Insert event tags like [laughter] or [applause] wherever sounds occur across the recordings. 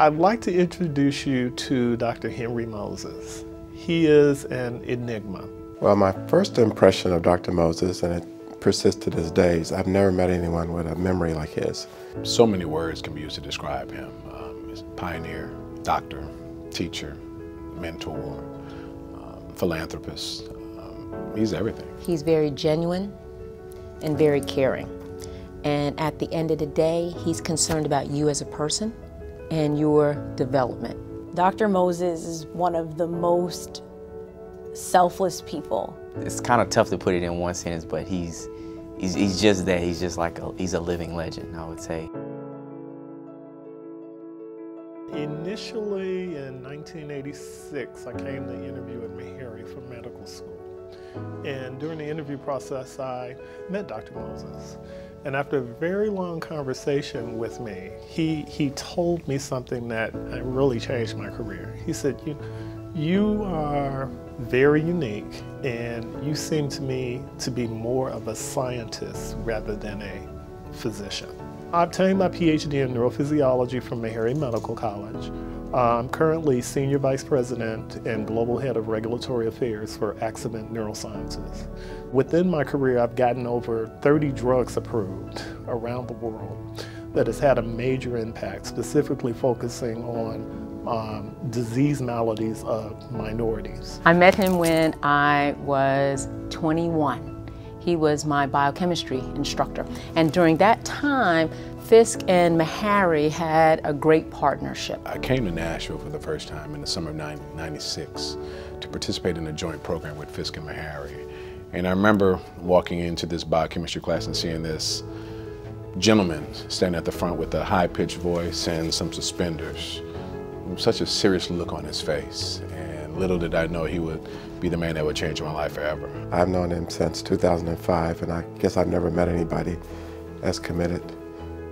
I'd like to introduce you to Dr. Henry Moses. He is an enigma. Well, my first impression of Dr. Moses, and it persists to this day, is I've never met anyone with a memory like his. So many words can be used to describe him. Um, pioneer, doctor, teacher, mentor, um, philanthropist. Um, he's everything. He's very genuine and very caring. And at the end of the day, he's concerned about you as a person and your development. Dr. Moses is one of the most selfless people. It's kind of tough to put it in one sentence, but he's, he's, he's just that. He's just like a, he's a living legend, I would say. Initially in 1986, I came to interview at Meharry for medical school. And during the interview process, I met Dr. Moses. And after a very long conversation with me, he, he told me something that uh, really changed my career. He said, you, you are very unique and you seem to me to be more of a scientist rather than a physician. I obtained my PhD in neurophysiology from Meharry Medical College. I'm currently Senior Vice President and Global Head of Regulatory Affairs for Axovant Neurosciences. Within my career, I've gotten over 30 drugs approved around the world that has had a major impact, specifically focusing on um, disease maladies of minorities. I met him when I was 21. He was my biochemistry instructor. And during that time, Fisk and Meharry had a great partnership. I came to Nashville for the first time in the summer of 96 to participate in a joint program with Fisk and Meharry. And I remember walking into this biochemistry class and seeing this gentleman standing at the front with a high-pitched voice and some suspenders. Such a serious look on his face. And little did I know he would be the man that would change my life forever. I've known him since 2005, and I guess I've never met anybody as committed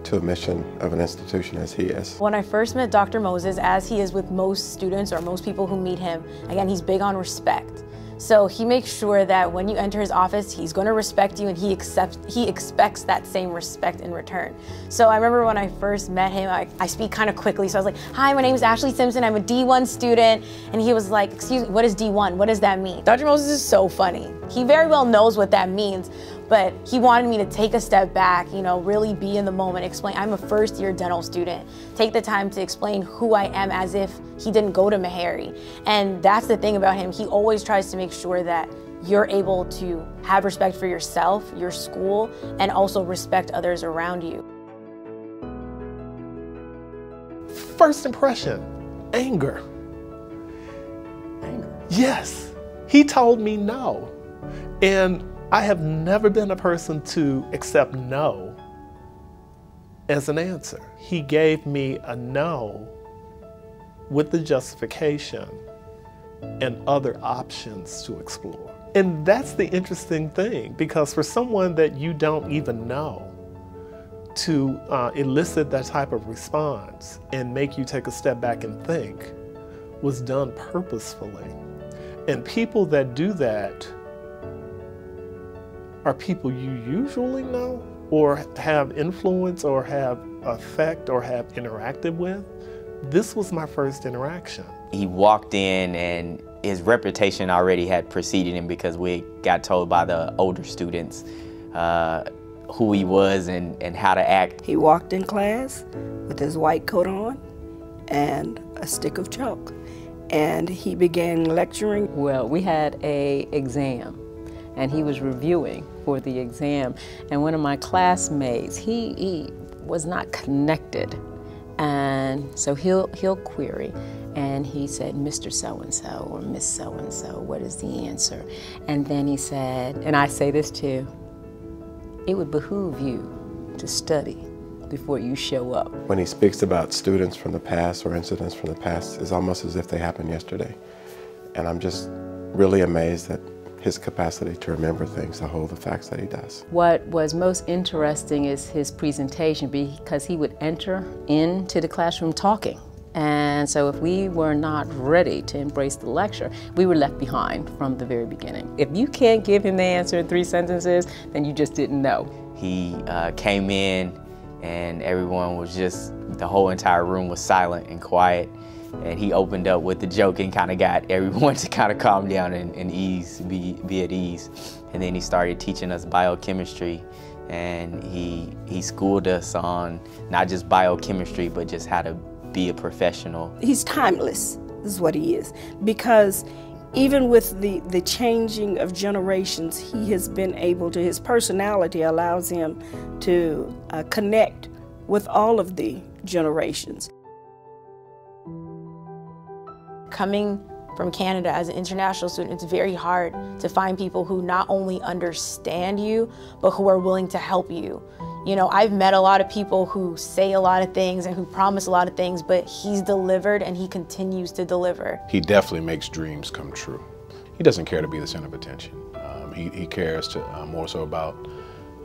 to a mission of an institution as he is. When I first met Dr. Moses, as he is with most students or most people who meet him, again, he's big on respect. So he makes sure that when you enter his office, he's going to respect you and he accepts he expects that same respect in return. So I remember when I first met him, I, I speak kind of quickly. So I was like, hi, my name is Ashley Simpson. I'm a D1 student. And he was like, excuse me, what is D1? What does that mean? Dr. Moses is so funny. He very well knows what that means, but he wanted me to take a step back, you know, really be in the moment, explain, I'm a first year dental student. Take the time to explain who I am as if he didn't go to Meharry. And that's the thing about him. He always tries to make sure that you're able to have respect for yourself, your school, and also respect others around you. First impression, anger. Anger? Yes. He told me no. And I have never been a person to accept no as an answer. He gave me a no with the justification and other options to explore. And that's the interesting thing because for someone that you don't even know, to uh, elicit that type of response and make you take a step back and think was done purposefully. And people that do that are people you usually know or have influence or have effect or have interacted with. This was my first interaction. He walked in and his reputation already had preceded him because we got told by the older students uh, who he was and, and how to act. He walked in class with his white coat on and a stick of chalk and he began lecturing. Well, we had a exam and he was reviewing for the exam. And one of my classmates, he, he was not connected. And so he'll, he'll query. And he said, Mr. So-and-so or Miss So-and-so, what is the answer? And then he said, and I say this too, it would behoove you to study before you show up. When he speaks about students from the past or incidents from the past, it's almost as if they happened yesterday. And I'm just really amazed that his capacity to remember things, to hold the facts that he does. What was most interesting is his presentation because he would enter into the classroom talking. And so if we were not ready to embrace the lecture, we were left behind from the very beginning. If you can't give him the answer in three sentences, then you just didn't know. He uh, came in and everyone was just the whole entire room was silent and quiet. And he opened up with the joke and kind of got [laughs] everyone to kind of calm down and, and ease, be, be at ease. And then he started teaching us biochemistry and he, he schooled us on not just biochemistry, but just how to be a professional. He's timeless, is what he is, because even with the, the changing of generations, he has been able to, his personality allows him to uh, connect with all of the generations. Coming from Canada as an international student, it's very hard to find people who not only understand you, but who are willing to help you. You know, I've met a lot of people who say a lot of things and who promise a lot of things, but he's delivered and he continues to deliver. He definitely makes dreams come true. He doesn't care to be the center of attention. Um, he, he, cares to, uh, more so about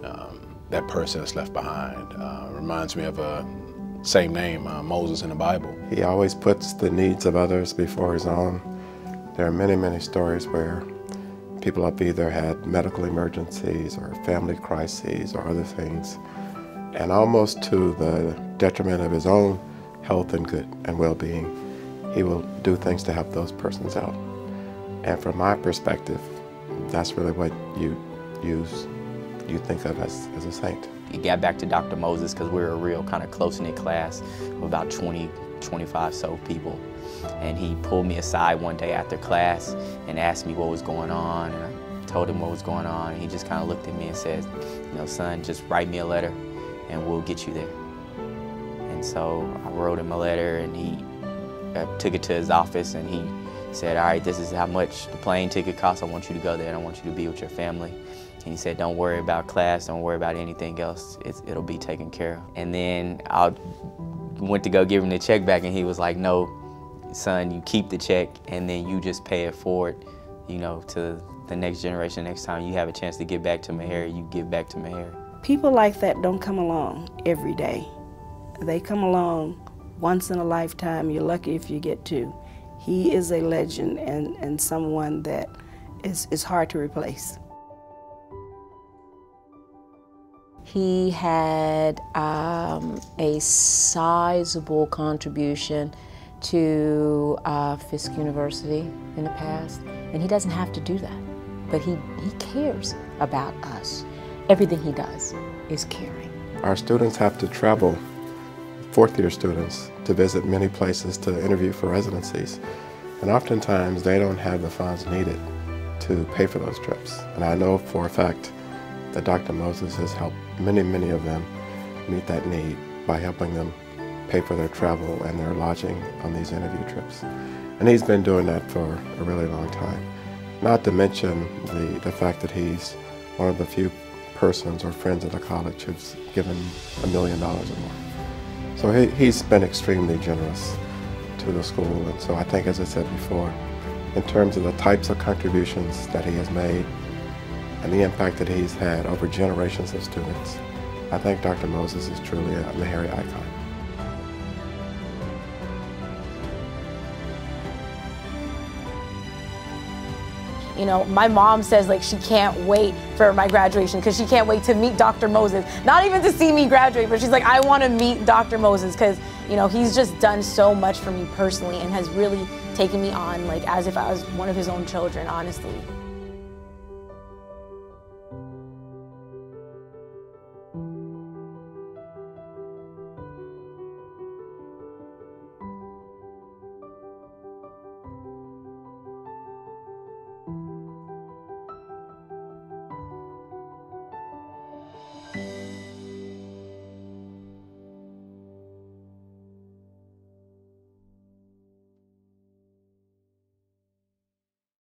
um, that person that's left behind. Uh, reminds me of a same name, uh, Moses in the Bible. He always puts the needs of others before his own. There are many, many stories where people have either had medical emergencies or family crises or other things, and almost to the detriment of his own health and good and well-being, he will do things to help those persons out. And from my perspective, that's really what you use, you think of as, as a saint. It got back to Dr. Moses because we were a real kind of close-knit class of about 20, 25 so people. And he pulled me aside one day after class and asked me what was going on. And I told him what was going on. And he just kind of looked at me and said, you know, son, just write me a letter and we'll get you there. And so I wrote him a letter and he uh, took it to his office and he said, all right, this is how much the plane ticket costs. I want you to go there and I want you to be with your family. He said, don't worry about class, don't worry about anything else. It's, it'll be taken care of. And then I went to go give him the check back and he was like, no, son, you keep the check and then you just pay it forward, you know, to the next generation. Next time you have a chance to give back to Meharry, you give back to Meharry. People like that don't come along every day. They come along once in a lifetime. You're lucky if you get two. He is a legend and, and someone that is, is hard to replace. He had um, a sizable contribution to uh, Fisk University in the past, and he doesn't have to do that, but he, he cares about us. Everything he does is caring. Our students have to travel, fourth year students, to visit many places to interview for residencies, and oftentimes they don't have the funds needed to pay for those trips. And I know for a fact that Dr. Moses has helped many, many of them meet that need by helping them pay for their travel and their lodging on these interview trips. And he's been doing that for a really long time. Not to mention the, the fact that he's one of the few persons or friends at the college who's given a million dollars or more. So he, he's been extremely generous to the school. And so I think, as I said before, in terms of the types of contributions that he has made, and the impact that he's had over generations of students. I think Dr. Moses is truly a Meharry icon. You know, my mom says like she can't wait for my graduation because she can't wait to meet Dr. Moses. Not even to see me graduate, but she's like, I want to meet Dr. Moses because, you know, he's just done so much for me personally and has really taken me on like as if I was one of his own children, honestly.